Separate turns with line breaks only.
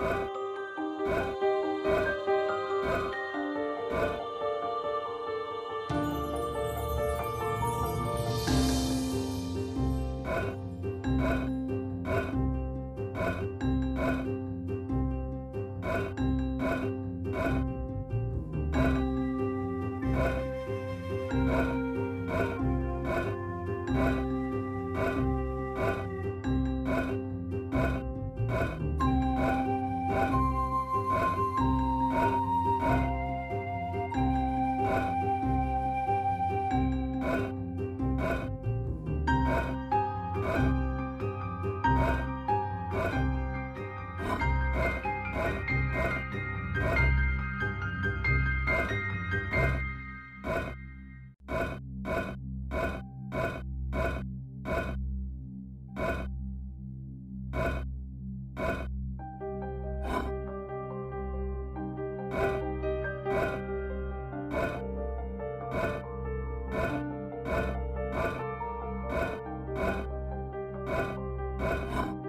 Bye. Uh-huh.